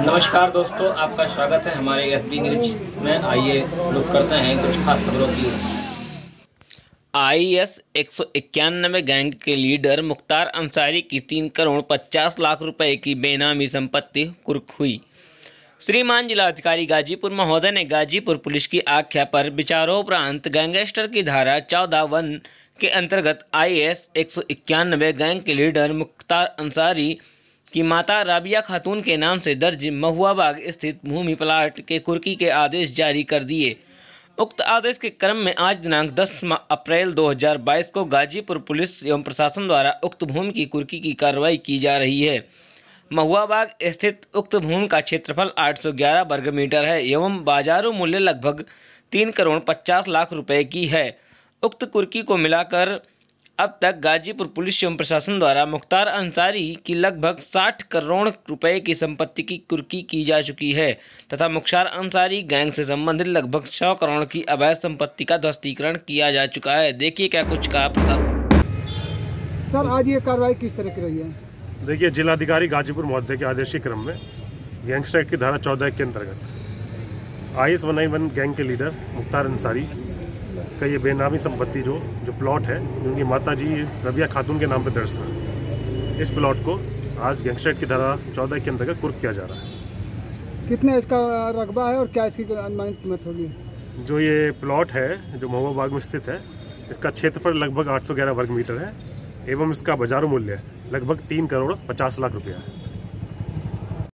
नमस्कार दोस्तों, आपका स्वागत है हमारे एस बी न्यूज़ में। आइए लोग करते हैं कुछ खास खबरों की। आई एस एक सौ इक्यानवे गैंग के लीडर मुख्तार अंसारी की तीन करोड़ पचास लाख रुपए की बेनामी संपत्ति कुर्क हुई। श्रीमान जिलाधिकारी गाजीपुर महोदय ने गाजीपुर पुलिस की आख्या पर विचारोपरांत गैंगस्टर की धारा चौदह वन के अंतर्गत आई एस एक सौ इक्यानवे गैंग के लीडर मुख्तार अंसारी की माता राबिया खातून के नाम से दर्ज महुआबाग स्थित भूमि प्लाट के कुर्की के आदेश जारी कर दिए। उक्त आदेश के क्रम में आज दिनांक 10 अप्रैल 2022 को गाजीपुर पुलिस एवं प्रशासन द्वारा उक्त भूमि की कुर्की की कार्रवाई की जा रही है। महुआबाग स्थित उक्त भूमि का क्षेत्रफल 811 वर्ग मीटर है एवं बाजारू मूल्य लगभग तीन करोड़ पचास लाख रुपए की है। उक्त कुर्की को मिलाकर अब तक गाजीपुर पुलिस एवं प्रशासन द्वारा मुख्तार अंसारी की लगभग 60 करोड़ रुपए की संपत्ति की कुर्की की जा चुकी है तथा मुख्तार अंसारी गैंग से संबंधित लगभग 100 करोड़ की अवैध संपत्ति का ध्वस्तीकरण किया जा चुका है। देखिए क्या कुछ कहा प्रशासन। सर आज ये कार्रवाई किस तरह की रही है? देखिए जिलाधिकारी गाजीपुर महोदय के आदेश क्रम में गैंगस्टर की धारा चौदह के अंतर्गत I S one I one gang के लीडर मुख्तार अंसारी का ये बेनामी संपत्ति जो जो प्लॉट है उनकी माता जी रबिया खातून के नाम पर दर्ज था। इस प्लॉट को आज गैंगस्टर की धारा चौदह के अंतर्गत कुर्क किया जा रहा है। कितने इसका रकबा है और क्या इसकी अनुमानित कीमत होगी? जो ये प्लॉट है जो महुआ बाग में स्थित है इसका क्षेत्रफल लगभग 811 वर्ग मीटर है एवं इसका बाज़ार मूल्य लगभग तीन करोड़ पचास लाख रुपया है।